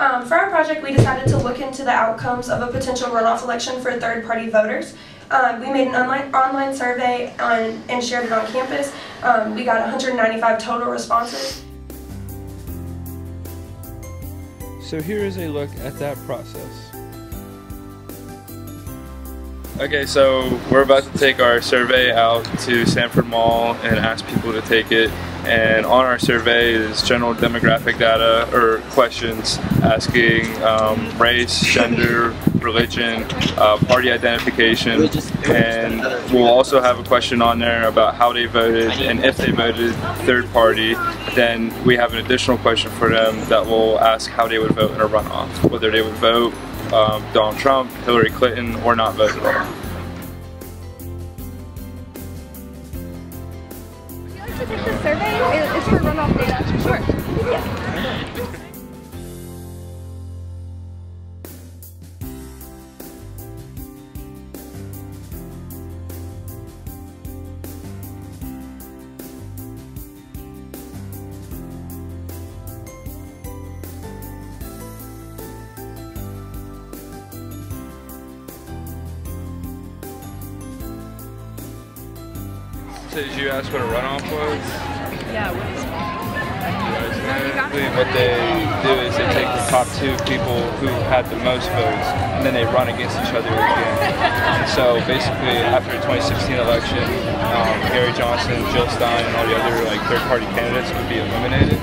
Um, for our project, we decided to look into the outcomes of a potential runoff election for third-party voters. Um, we made an online, online survey on, and shared it on campus. Um, we got 195 total responses. So here is a look at that process. Okay, so we're about to take our survey out to Sanford Mall and ask people to take it. And on our survey is general demographic data or questions asking um, race, gender, religion, uh, party identification, and we'll also have a question on there about how they voted and if they voted third party. Then we have an additional question for them that will ask how they would vote in a runoff, whether they would vote um, Donald Trump, Hillary Clinton, or not vote at all. Survey? For runoff data. Sure. Did you ask what a runoff was? Yeah. What is Basically, what they do is they take the top two people who had the most votes, and then they run against each other again. And so basically, after the 2016 election, um, Gary Johnson, Jill Stein, and all the other like third-party candidates would be eliminated,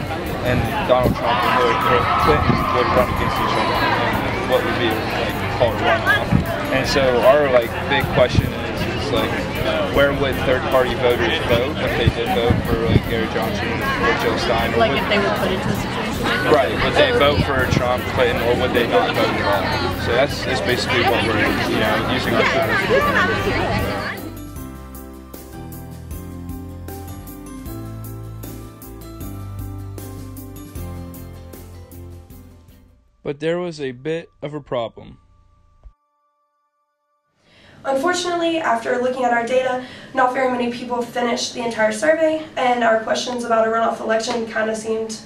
and Donald Trump and Hillary Clinton would run against each other in what would be like called a runoff. And so our like big question is, is like, where would third-party voters vote if they did vote for like Gary Johnson or Jill Stein? Or Like would- if they were put into a situation. Right. Would they vote for Trump, Clinton, or would they not vote at all? So that's, that's basically what we're, you know, using our strategy. But there was a bit of a problem. Unfortunately, after looking at our data, not very many people finished the entire survey, and our questions about a runoff election kind of seemed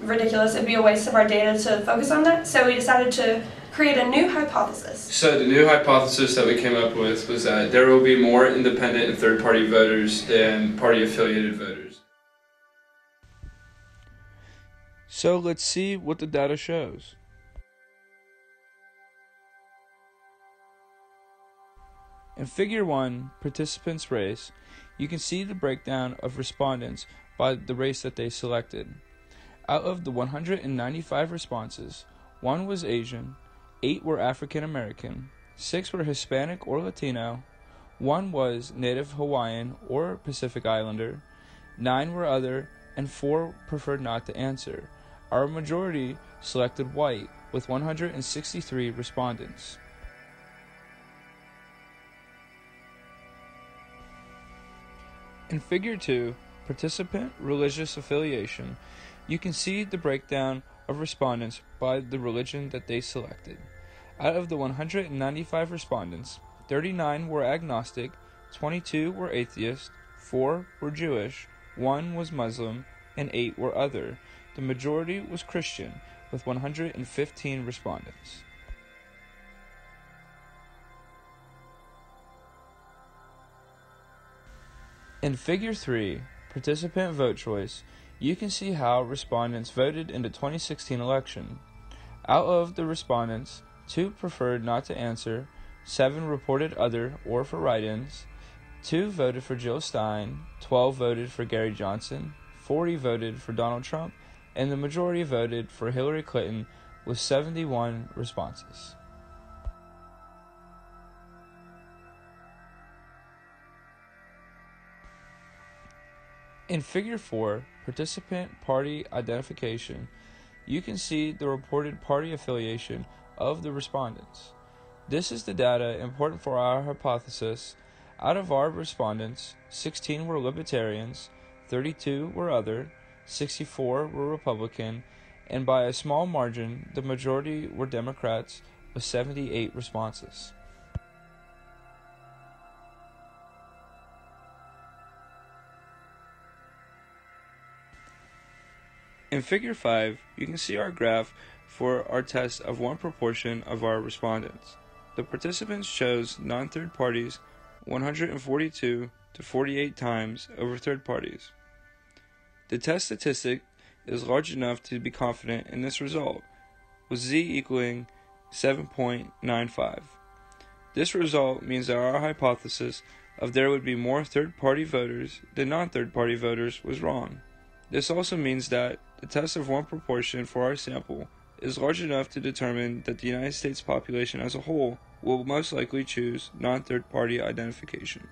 ridiculous. It'd be a waste of our data to focus on that, so we decided to create a new hypothesis. So the new hypothesis that we came up with was that there will be more independent and third-party voters than party-affiliated voters. So let's see what the data shows. In Figure 1, Participants' Race, you can see the breakdown of respondents by the race that they selected. Out of the 195 responses, 1 was Asian, 8 were African American, 6 were Hispanic or Latino, 1 was Native Hawaiian or Pacific Islander, 9 were other, and 4 preferred not to answer. Our majority selected white with 163 respondents. In Figure 2, Participant Religious Affiliation, you can see the breakdown of respondents by the religion that they selected. Out of the 195 respondents, 39 were agnostic, 22 were atheist, 4 were Jewish, 1 was Muslim, and 8 were other. The majority was Christian, with 115 respondents. In Figure 3, Participant Vote Choice, you can see how respondents voted in the 2016 election. Out of the respondents, 2 preferred not to answer, 7 reported other or for write ins, 2 voted for Jill Stein, 12 voted for Gary Johnson, 40 voted for Donald Trump, and the majority voted for Hillary Clinton with 71 responses. In Figure 4, Participant Party Identification, you can see the reported party affiliation of the respondents. This is the data important for our hypothesis. Out of our respondents, 16 were Libertarians, 32 were other, 64 were Republican, and by a small margin, the majority were Democrats with 78 responses. In figure 5, you can see our graph for our test of one proportion of our respondents. The participants chose non third parties 142 to 48 times over third parties. The test statistic is large enough to be confident in this result, with z equaling 7.95. This result means that our hypothesis of there would be more third party voters than non third party voters was wrong. This also means that the test of one proportion for our sample is large enough to determine that the United States population as a whole will most likely choose non third party identification.